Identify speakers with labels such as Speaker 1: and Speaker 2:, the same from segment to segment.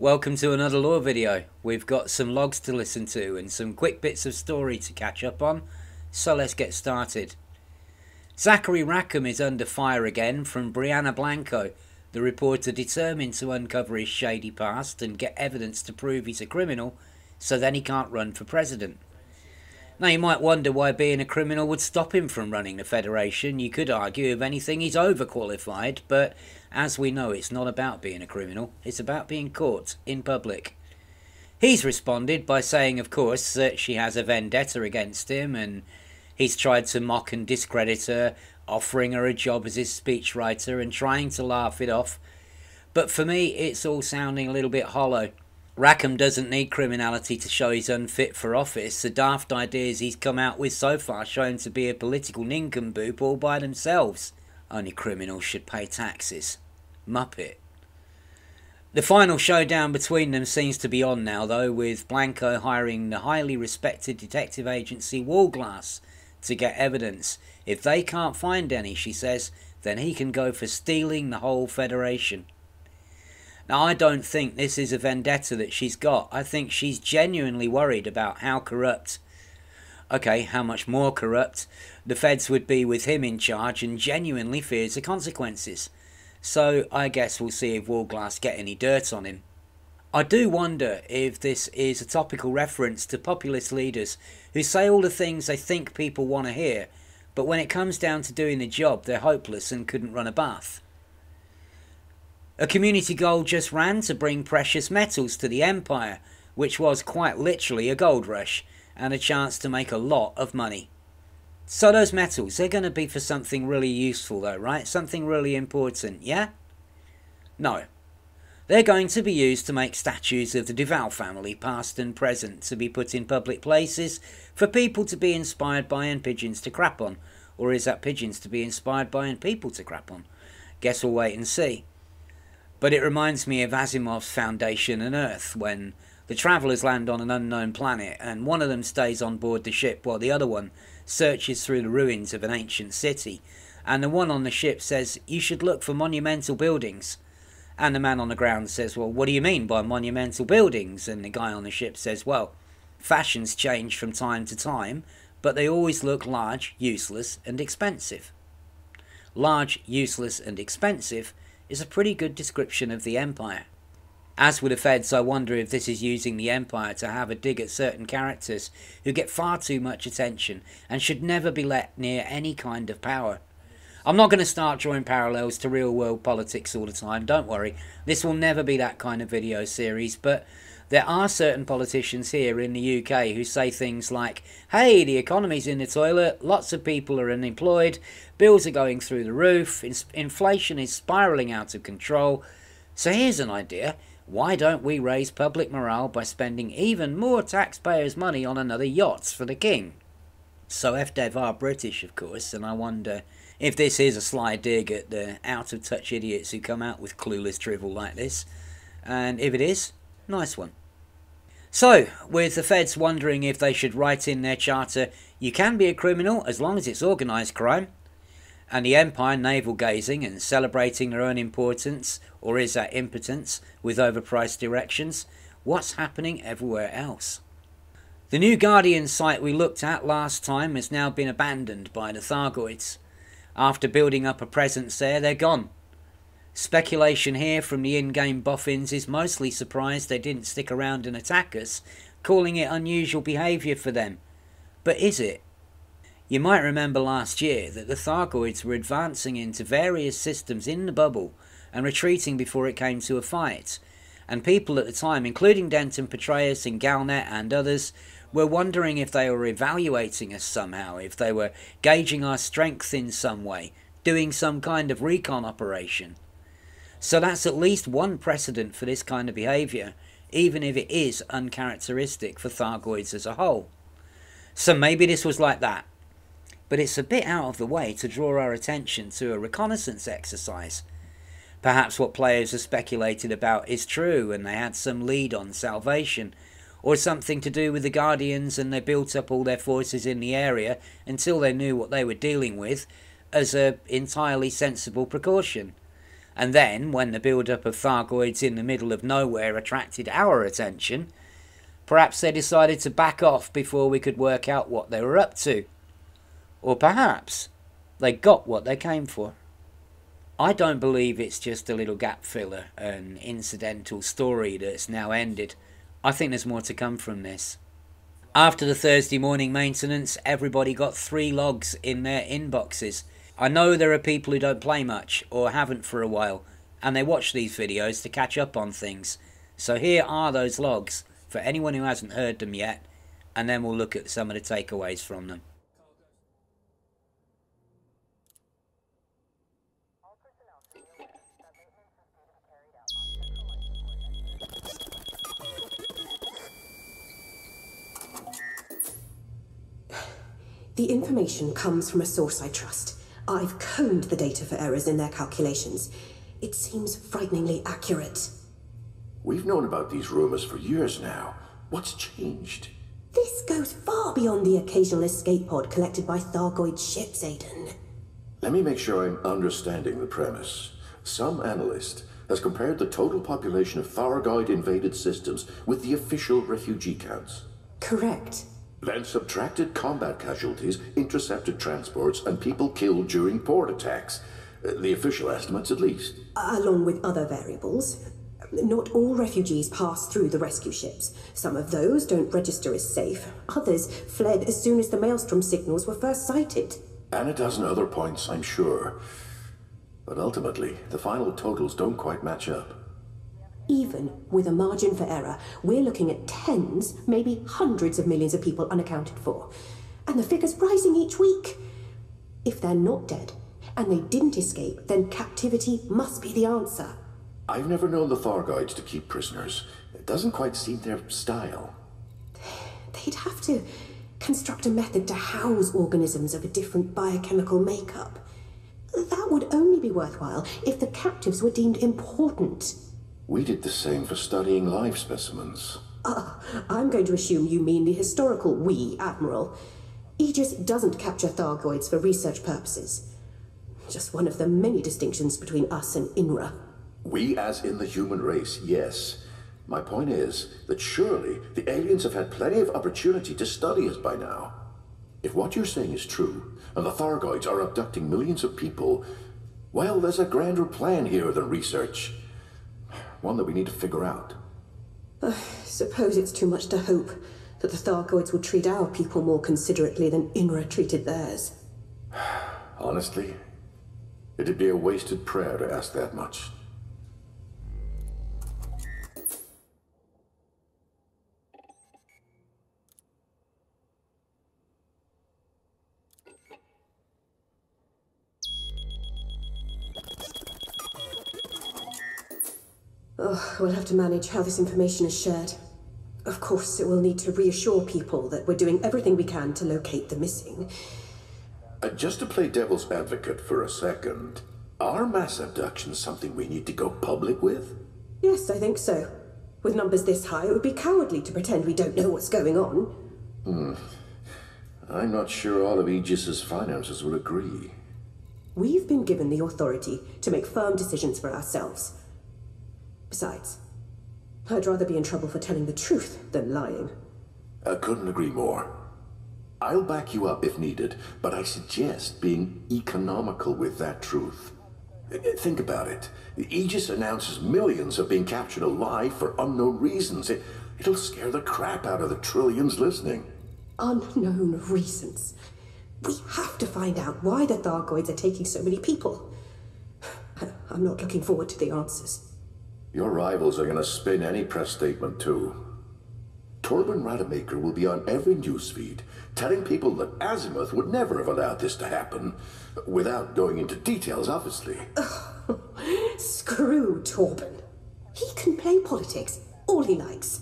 Speaker 1: Welcome to another lore video. We've got some logs to listen to and some quick bits of story to catch up on, so let's get started. Zachary Rackham is under fire again from Brianna Blanco, the reporter determined to uncover his shady past and get evidence to prove he's a criminal, so then he can't run for president. Now you might wonder why being a criminal would stop him from running the Federation. You could argue, if anything, he's overqualified, but as we know, it's not about being a criminal, it's about being caught in public. He's responded by saying, of course, that she has a vendetta against him and he's tried to mock and discredit her, offering her a job as his speechwriter and trying to laugh it off. But for me, it's all sounding a little bit hollow. Rackham doesn't need criminality to show he's unfit for office. The daft ideas he's come out with so far show him to be a political nincompoop all by themselves. Only criminals should pay taxes. Muppet. The final showdown between them seems to be on now, though, with Blanco hiring the highly respected detective agency Wallglass to get evidence. If they can't find any, she says, then he can go for stealing the whole Federation. Now, I don't think this is a vendetta that she's got. I think she's genuinely worried about how corrupt, okay, how much more corrupt the feds would be with him in charge and genuinely fears the consequences. So I guess we'll see if Wallglass get any dirt on him. I do wonder if this is a topical reference to populist leaders who say all the things they think people want to hear, but when it comes down to doing the job, they're hopeless and couldn't run a bath. A community goal just ran to bring precious metals to the Empire, which was quite literally a gold rush, and a chance to make a lot of money. So those metals, they're going to be for something really useful though, right? Something really important, yeah? No. They're going to be used to make statues of the Duval family, past and present, to be put in public places, for people to be inspired by and pigeons to crap on. Or is that pigeons to be inspired by and people to crap on? Guess we'll wait and see. But it reminds me of Asimov's Foundation and Earth, when the travellers land on an unknown planet and one of them stays on board the ship while the other one searches through the ruins of an ancient city. And the one on the ship says, You should look for monumental buildings. And the man on the ground says, Well, what do you mean by monumental buildings? And the guy on the ship says, Well, fashions change from time to time, but they always look large, useless, and expensive. Large, useless, and expensive is a pretty good description of the Empire. As with the Feds, I wonder if this is using the Empire to have a dig at certain characters who get far too much attention and should never be let near any kind of power. I'm not going to start drawing parallels to real world politics all the time, don't worry. This will never be that kind of video series, but there are certain politicians here in the UK who say things like, hey, the economy's in the toilet, lots of people are unemployed, bills are going through the roof, inflation is spiralling out of control. So here's an idea. Why don't we raise public morale by spending even more taxpayers' money on another yacht for the king? So FDev are British, of course, and I wonder if this is a sly dig at the out-of-touch idiots who come out with clueless drivel like this. And if it is, nice one. So, with the feds wondering if they should write in their charter, you can be a criminal as long as it's organised crime, and the Empire navel gazing and celebrating their own importance, or is that impotence, with overpriced directions, what's happening everywhere else? The new Guardian site we looked at last time has now been abandoned by the Thargoids. After building up a presence there, they're gone. Speculation here from the in-game boffins is mostly surprised they didn't stick around and attack us, calling it unusual behaviour for them. But is it? You might remember last year that the Thargoids were advancing into various systems in the bubble and retreating before it came to a fight, and people at the time, including Denton Patreus and Galnet and others, were wondering if they were evaluating us somehow, if they were gauging our strength in some way, doing some kind of recon operation. So that's at least one precedent for this kind of behaviour, even if it is uncharacteristic for Thargoids as a whole. So maybe this was like that. But it's a bit out of the way to draw our attention to a reconnaissance exercise. Perhaps what players have speculated about is true and they had some lead on Salvation, or something to do with the Guardians and they built up all their forces in the area until they knew what they were dealing with as a entirely sensible precaution. And then, when the build-up of Thargoids in the middle of nowhere attracted our attention, perhaps they decided to back off before we could work out what they were up to. Or perhaps they got what they came for. I don't believe it's just a little gap filler, an incidental story that's now ended. I think there's more to come from this. After the Thursday morning maintenance, everybody got three logs in their inboxes. I know there are people who don't play much, or haven't for a while, and they watch these videos to catch up on things. So here are those logs, for anyone who hasn't heard them yet, and then we'll look at some of the takeaways from them.
Speaker 2: The information comes from a source I trust. I've combed the data for errors in their calculations. It seems frighteningly accurate.
Speaker 3: We've known about these rumors for years now. What's changed?
Speaker 2: This goes far beyond the occasional escape pod collected by Thargoid ships, Aden.
Speaker 3: Let me make sure I'm understanding the premise. Some analyst has compared the total population of Thargoid invaded systems with the official refugee counts.
Speaker 2: Correct.
Speaker 3: Then subtracted combat casualties, intercepted transports, and people killed during port attacks. Uh, the official estimates, at least.
Speaker 2: Along with other variables. Not all refugees pass through the rescue ships. Some of those don't register as safe. Others fled as soon as the Maelstrom signals were first sighted.
Speaker 3: And a dozen other points, I'm sure. But ultimately, the final totals don't quite match up.
Speaker 2: Even with a margin for error, we're looking at tens, maybe hundreds of millions of people unaccounted for. And the figure's rising each week. If they're not dead, and they didn't escape, then captivity must be the answer.
Speaker 3: I've never known the Thargoids to keep prisoners. It doesn't quite seem their style.
Speaker 2: They'd have to construct a method to house organisms of a different biochemical makeup. That would only be worthwhile if the captives were deemed important.
Speaker 3: We did the same for studying live specimens.
Speaker 2: Uh, I'm going to assume you mean the historical we, Admiral. Aegis doesn't capture Thargoids for research purposes. Just one of the many distinctions between us and INRA.
Speaker 3: We, as in the human race, yes. My point is that surely the aliens have had plenty of opportunity to study us by now. If what you're saying is true, and the Thargoids are abducting millions of people, well, there's a grander plan here than research. One that we need to figure out.
Speaker 2: I suppose it's too much to hope that the Thargoids will treat our people more considerately than INRA treated theirs.
Speaker 3: Honestly, it'd be a wasted prayer to ask that much.
Speaker 2: Oh, we'll have to manage how this information is shared. Of course, it will need to reassure people that we're doing everything we can to locate the missing.
Speaker 3: Just to play devil's advocate for a second, are mass abductions something we need to go public with?
Speaker 2: Yes, I think so. With numbers this high, it would be cowardly to pretend we don't know what's going on.
Speaker 3: Hmm. I'm not sure all of Aegis's finances would agree.
Speaker 2: We've been given the authority to make firm decisions for ourselves. Besides, I'd rather be in trouble for telling the truth than lying.
Speaker 3: I couldn't agree more. I'll back you up if needed, but I suggest being economical with that truth. Eh, think about it. Aegis announces millions are being captured alive for unknown reasons. It, it'll scare the crap out of the trillions listening.
Speaker 2: Unknown reasons. We have to find out why the Thargoids are taking so many people. I'm not looking forward to the answers.
Speaker 3: Your rivals are going to spin any press statement, too. Torben Rademacher will be on every newsfeed, telling people that Azimuth would never have allowed this to happen, without going into details, obviously.
Speaker 2: Screw Torben. He can play politics all he likes.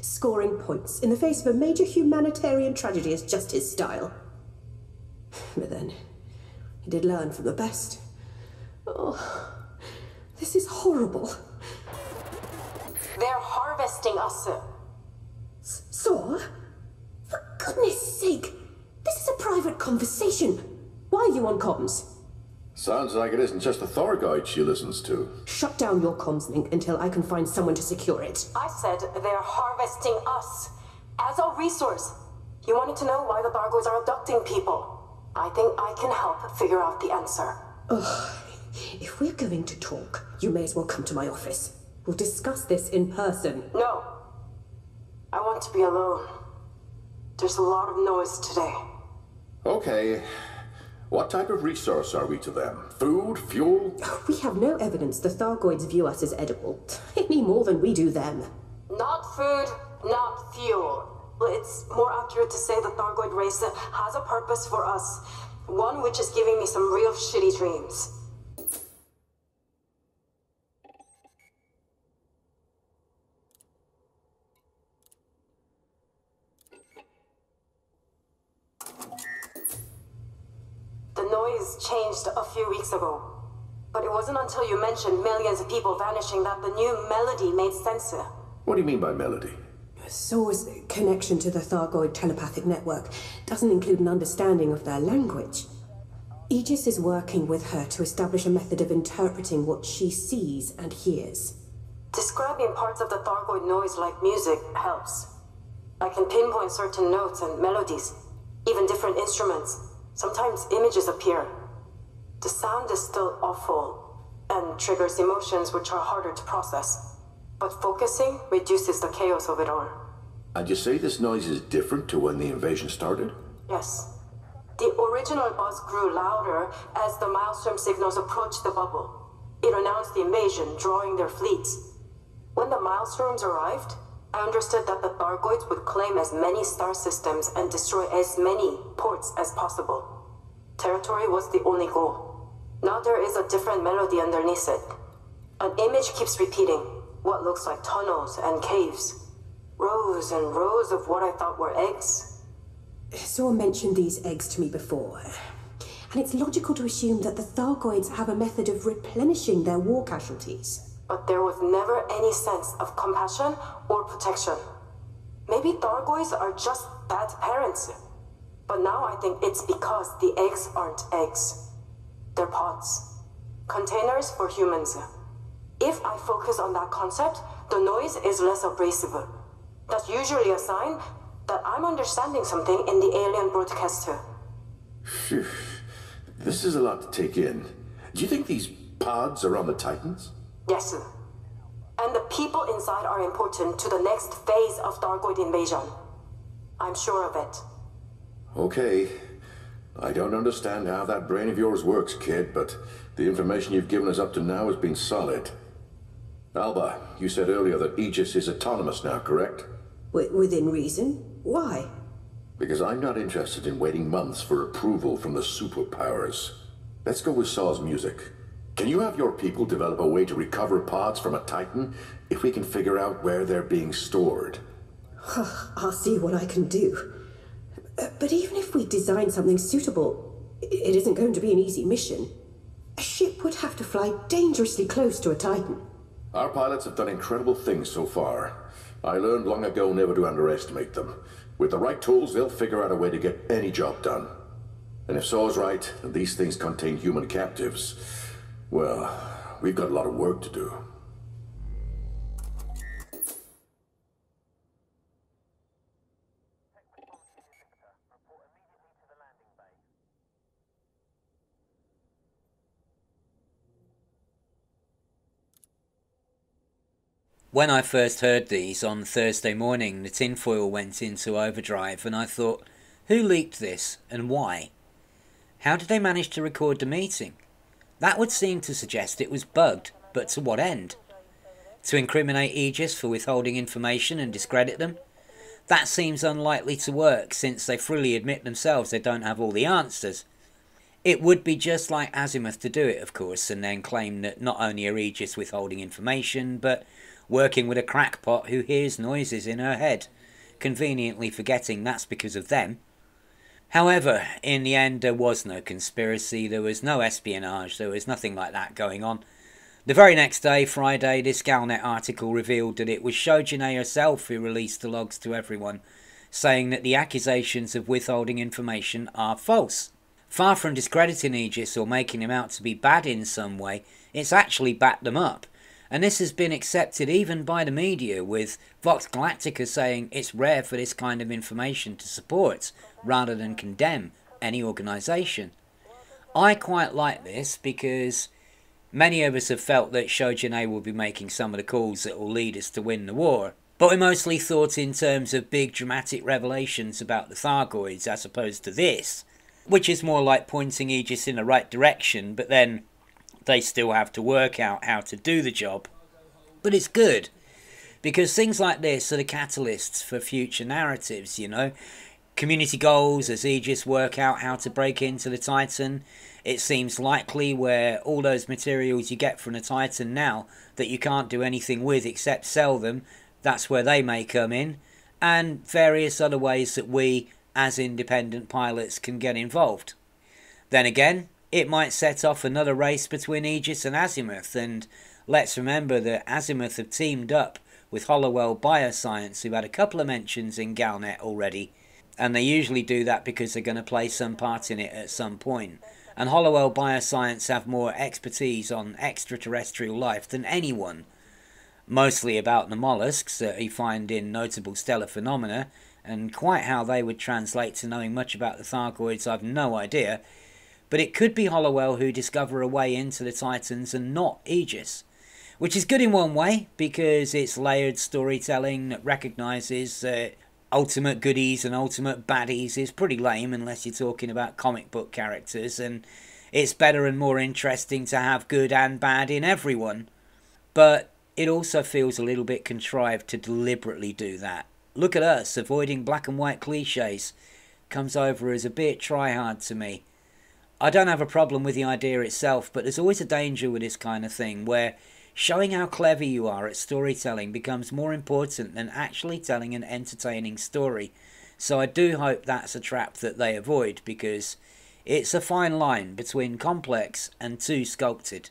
Speaker 2: Scoring points in the face of a major humanitarian tragedy is just his style. But then, he did learn from the best. Oh, this is horrible.
Speaker 4: They're harvesting us.
Speaker 2: So? For goodness sake! This is a private conversation. Why are you on comms?
Speaker 3: Sounds like it isn't just the Thargoid she listens to.
Speaker 2: Shut down your comms link until I can find someone to secure it.
Speaker 4: I said they're harvesting us as a resource. You wanted to know why the Thargoids are abducting people. I think I can help figure out the answer.
Speaker 2: If we're going to talk, you may as well come to my office. We'll discuss this in person.
Speaker 4: No. I want to be alone. There's a lot of noise today.
Speaker 3: Okay. What type of resource are we to them? Food? Fuel?
Speaker 2: We have no evidence the Thargoids view us as edible, any more than we do them.
Speaker 4: Not food, not fuel. It's more accurate to say the Thargoid race has a purpose for us. One which is giving me some real shitty dreams. Few weeks ago. But it wasn't until you mentioned millions of people vanishing that the new melody made sense.
Speaker 3: What do you mean by melody?
Speaker 2: Seo's connection to the Thargoid telepathic network doesn't include an understanding of their language. Aegis is working with her to establish a method of interpreting what she sees and hears.
Speaker 4: Describing parts of the Thargoid noise like music helps. I can pinpoint certain notes and melodies, even different instruments. Sometimes images appear. The sound is still awful and triggers emotions which are harder to process. But focusing reduces the chaos of it all.
Speaker 3: And you say this noise is different to when the invasion started?
Speaker 4: Yes. The original buzz grew louder as the Maelstrom signals approached the bubble. It announced the invasion, drawing their fleets. When the Maelstroms arrived, I understood that the Thargoids would claim as many star systems and destroy as many ports as possible. Territory was the only goal. Now there is a different melody underneath it. An image keeps repeating what looks like tunnels and caves. Rows and rows of what I thought were eggs.
Speaker 2: Seo mentioned these eggs to me before, and it's logical to assume that the Thargoids have a method of replenishing their war casualties.
Speaker 4: But there was never any sense of compassion or protection. Maybe Thargoids are just bad parents. But now I think it's because the eggs aren't eggs. They're pods. Containers for humans. If I focus on that concept, the noise is less abrasive. That's usually a sign that I'm understanding something in the alien broadcaster.
Speaker 3: Phew. This is a lot to take in. Do you think these pods are on the Titans?
Speaker 4: Yes. sir. And the people inside are important to the next phase of Thargoid invasion. I'm sure of it.
Speaker 3: Okay. I don't understand how that brain of yours works, kid, but the information you've given us up to now has been solid. Alba, you said earlier that Aegis is autonomous now, correct?
Speaker 2: Wi- within reason. Why?
Speaker 3: Because I'm not interested in waiting months for approval from the superpowers. Let's go with Seo's music. Can you have your people develop a way to recover pods from a Titan if we can figure out where they're being stored?
Speaker 2: I'll see what I can do. Uh, But even if we design something suitable, it isn't going to be an easy mission. A ship would have to fly dangerously close to a Titan.
Speaker 3: Our pilots have done incredible things so far. I learned long ago never to underestimate them. With the right tools, they'll figure out a way to get any job done. And if Seo's right, and these things contain human captives, well, we've got a lot of work to do.
Speaker 1: When I first heard these on Thursday morning, the tinfoil went into overdrive, and I thought, who leaked this and why? How did they manage to record the meeting? That would seem to suggest it was bugged, but to what end? To incriminate Aegis for withholding information and discredit them? That seems unlikely to work since they freely admit themselves they don't have all the answers. It would be just like Azimuth to do it, of course, and then claim that not only are Aegis withholding information, but working with a crackpot who hears noises in her head, conveniently forgetting that's because of them. However, in the end, there was no conspiracy, there was no espionage, there was nothing like that going on. The very next day, Friday, this Galnet article revealed that it was Seo Jin-ae herself who released the logs to everyone, saying that the accusations of withholding information are false. Far from discrediting Aegis or making him out to be bad in some way, it's actually backed them up. And this has been accepted even by the media, with Vox Galactica saying it's rare for this kind of information to support rather than condemn any organisation. I quite like this because many of us have felt that Shojin will be making some of the calls that will lead us to win the war. But we mostly thought in terms of big dramatic revelations about the Thargoids as opposed to this, which is more like pointing Aegis in the right direction, but then they still have to work out how to do the job. But it's good, because things like this are the catalysts for future narratives, you know. Community goals as Aegis work out how to break into the Titan. It seems likely where all those materials you get from the Titan now that you can't do anything with except sell them that's where they may come in, and various other ways that we, as independent pilots, can get involved. Then again, it might set off another race between Aegis and Azimuth, and let's remember that Azimuth have teamed up with Holloway Bioscience, who had a couple of mentions in Galnet already, and they usually do that because they're going to play some part in it at some point. And Holloway Bioscience have more expertise on extraterrestrial life than anyone, mostly about the mollusks that he find in notable stellar phenomena, and quite how they would translate to knowing much about the Thargoids I've no idea, but it could be Holloway who discover a way into the Titans and not Aegis. Which is good in one way, because it's layered storytelling that recognises that ultimate goodies and ultimate baddies is pretty lame unless you're talking about comic book characters, and it's better and more interesting to have good and bad in everyone. But it also feels a little bit contrived to deliberately do that. Look at us, avoiding black and white cliches. Comes over as a bit try hard to me. I don't have a problem with the idea itself, but there's always a danger with this kind of thing where showing how clever you are at storytelling becomes more important than actually telling an entertaining story. So I do hope that's a trap that they avoid because it's a fine line between complex and too sculpted.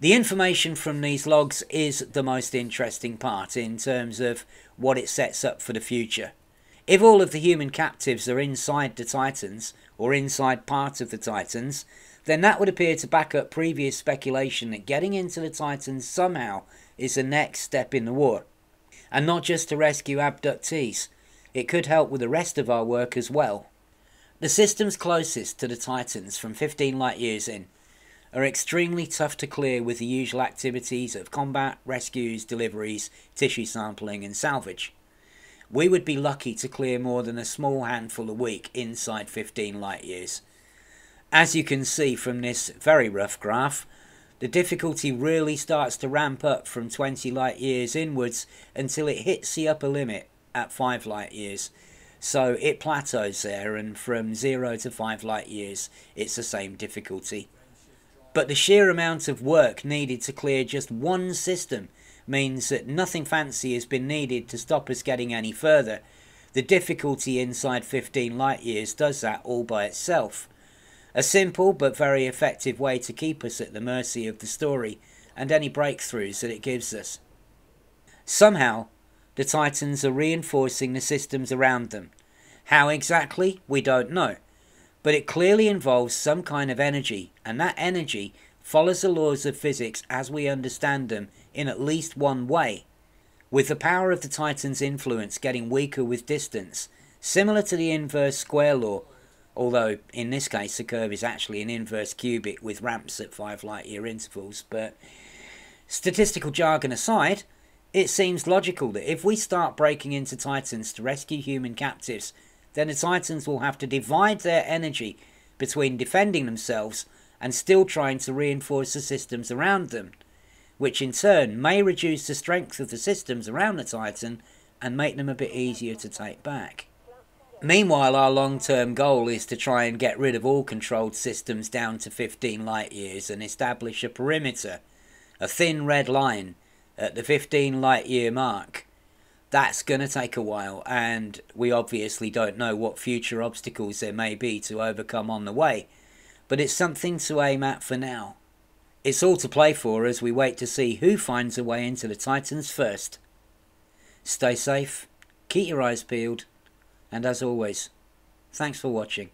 Speaker 1: The information from these logs is the most interesting part in terms of what it sets up for the future. If all of the human captives are inside the Titans, or inside part of the Titans, then that would appear to back up previous speculation that getting into the Titans somehow is the next step in the war. And not just to rescue abductees, it could help with the rest of our work as well. The systems closest to the Titans from 15 light years in are extremely tough to clear with the usual activities of combat, rescues, deliveries, tissue sampling and salvage. We would be lucky to clear more than a small handful a week inside 15 light years. As you can see from this very rough graph, the difficulty really starts to ramp up from 20 light years inwards until it hits the upper limit at 5 light years. So it plateaus there and from 0 to 5 light years it's the same difficulty. But the sheer amount of work needed to clear just one system means that nothing fancy has been needed to stop us getting any further. The difficulty inside 15 light years does that all by itself. A simple but very effective way to keep us at the mercy of the story and any breakthroughs that it gives us. Somehow, the Titans are reinforcing the systems around them. How exactly, we don't know but it clearly involves some kind of energy, and that energy follows the laws of physics as we understand them in at least one way. With the power of the Titan's influence getting weaker with distance, similar to the inverse square law, although in this case the curve is actually an inverse cubic with ramps at 5 light year intervals, but statistical jargon aside, it seems logical that if we start breaking into Titans to rescue human captives then the Titans will have to divide their energy between defending themselves and still trying to reinforce the systems around them, which in turn may reduce the strength of the systems around the Titan and make them a bit easier to take back. Meanwhile, our long-term goal is to try and get rid of all controlled systems down to 15 light years and establish a perimeter, a thin red line, at the 15 light year mark, that's going to take a while, and we obviously don't know what future obstacles there may be to overcome on the way, but it's something to aim at for now. It's all to play for as we wait to see who finds a way into the Titans first. Stay safe, keep your eyes peeled, and as always, thanks for watching.